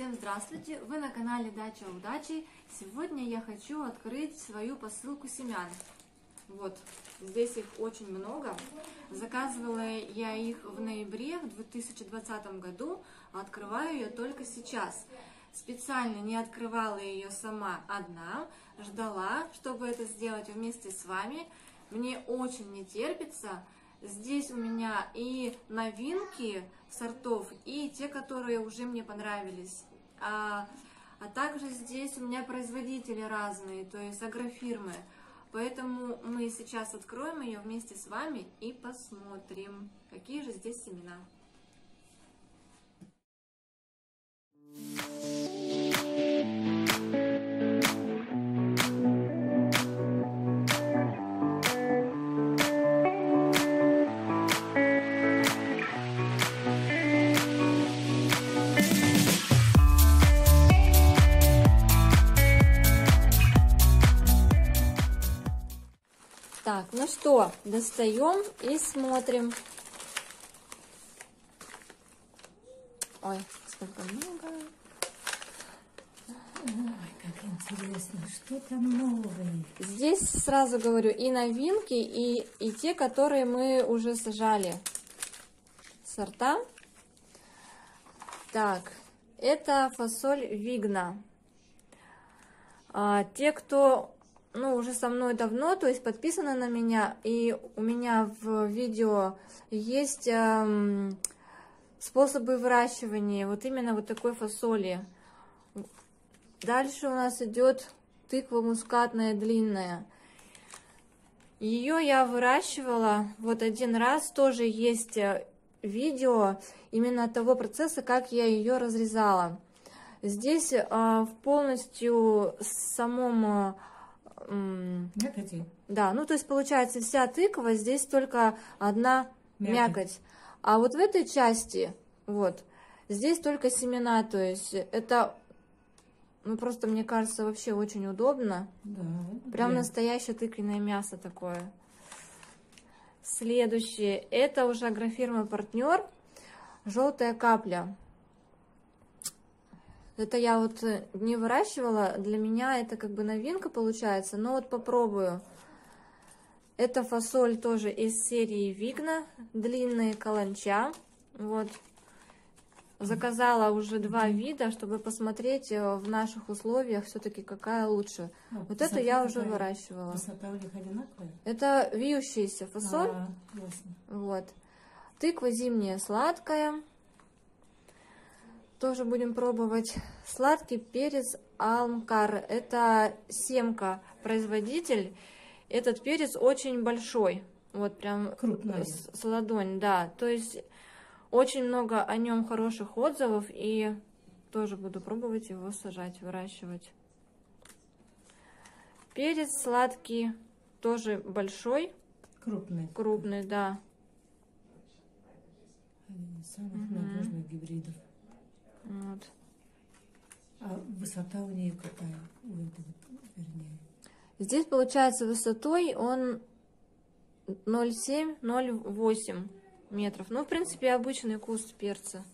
Всем здравствуйте! Вы на канале Дача Удачи. Сегодня я хочу открыть свою посылку семян. Вот, здесь их очень много. Заказывала я их в ноябре в 2020 году, открываю ее только сейчас. Специально не открывала ее сама одна, ждала, чтобы это сделать вместе с вами. Мне очень не терпится. Здесь у меня и новинки сортов, и те, которые уже мне понравились. А, а также здесь у меня производители разные, то есть агрофирмы. Поэтому мы сейчас откроем ее вместе с вами и посмотрим, какие же здесь семена. Так, ну что, достаем и смотрим. Ой, сколько много. Ой, как интересно, что там новое? Здесь сразу говорю и новинки, и, и те, которые мы уже сажали. Сорта. Так, это фасоль Вигна. А, те, кто ну, уже со мной давно, то есть подписаны на меня, и у меня в видео есть эм, способы выращивания вот именно вот такой фасоли. Дальше у нас идет тыква мускатная длинная. Ее я выращивала вот один раз, тоже есть э, видео именно того процесса, как я ее разрезала. Здесь э, полностью самом Мякоти? Да, ну то есть получается вся тыква, здесь только одна мякоть. мякоть. А вот в этой части, вот, здесь только семена, то есть это, ну просто мне кажется вообще очень удобно. Да. Прям да. настоящее тыквенное мясо такое. Следующее, это уже агрофирма партнер, желтая капля. Это я вот э, не выращивала, для меня это как бы новинка получается, но вот попробую. Это фасоль тоже из серии Вигна, длинные каланча. Вот. Заказала уже два вида, чтобы посмотреть э, в наших условиях все-таки какая лучше. Ну, вот это я уже выращивала. Высота у них одинаковая? Это вьющаяся фасоль. А, ясно. Вот. Тыква зимняя сладкая. Тоже будем пробовать. Сладкий перец Алмкар. Это семка, производитель. Этот перец очень большой. Вот прям Крупный. С, с ладонь, да. То есть очень много о нем хороших отзывов. И тоже буду пробовать его сажать, выращивать. Перец сладкий, тоже большой. Крупный. Крупный, да. Один из самых угу. надежных гибридов. Вот. А высота у нее какая? У этой, вернее. Здесь получается высотой он 0,7-0,8 метров. Ну, в принципе, обычный куст перца.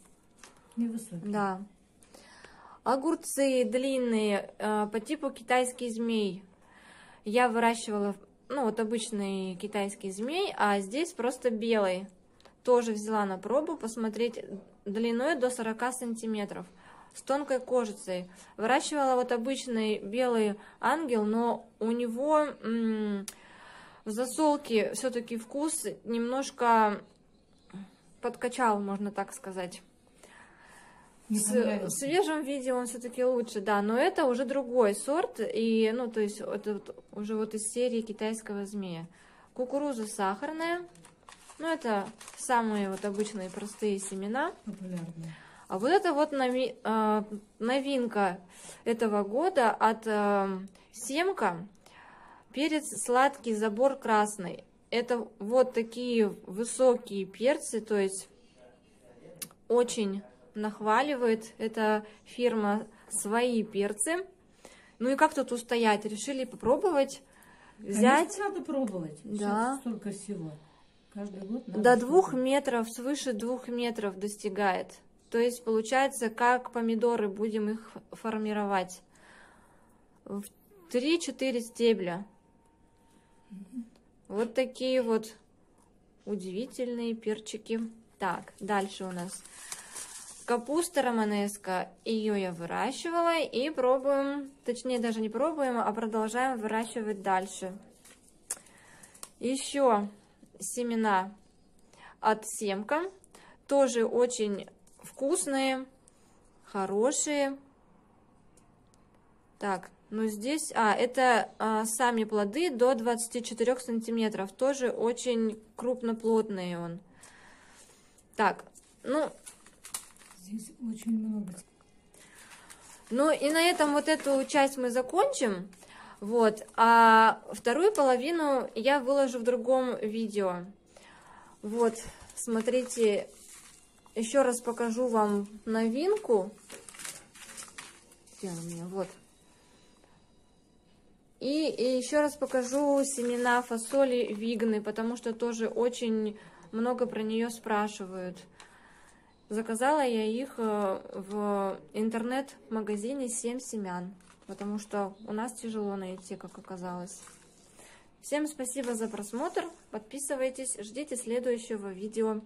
Невысокий. Да. Огурцы длинные э, по типу китайский змей. Я выращивала, ну, вот обычный китайский змей, а здесь просто белый. Тоже взяла на пробу посмотреть длиной до 40 сантиметров с тонкой кожицей. Выращивала вот обычный белый ангел, но у него в засолке все-таки вкус немножко подкачал, можно так сказать. Не в свежем виде он все-таки лучше, да, но это уже другой сорт, и, ну, то есть, это уже вот из серии китайского змея. Кукуруза сахарная, ну, это самые вот обычные простые семена. Популярные. А вот это вот э, новинка этого года от э, Семка. Перец сладкий, забор красный. Это вот такие высокие перцы, то есть очень нахваливает эта фирма свои перцы. Ну и как тут устоять? Решили попробовать, взять. Конечно, надо пробовать. Да. Сейчас столько всего. Год До двух метров, свыше двух метров достигает. То есть получается, как помидоры будем их формировать. В 3-4 стебля. Вот такие вот удивительные перчики. Так, дальше у нас капуста романеска. Ее я выращивала и пробуем, точнее даже не пробуем, а продолжаем выращивать дальше. Еще семена от семка. Тоже очень вкусные, хорошие. Так, ну здесь, а, это а, сами плоды до 24 сантиметров. Тоже очень крупноплотные он. Так, ну... Здесь очень много. Ну и на этом вот эту часть мы закончим. Вот, а вторую половину я выложу в другом видео. Вот, смотрите, еще раз покажу вам новинку. Где у меня? Вот. И, и еще раз покажу семена фасоли вигны, потому что тоже очень много про нее спрашивают. Заказала я их э, в интернет-магазине 7 семян, потому что у нас тяжело найти, как оказалось. Всем спасибо за просмотр, подписывайтесь, ждите следующего видео.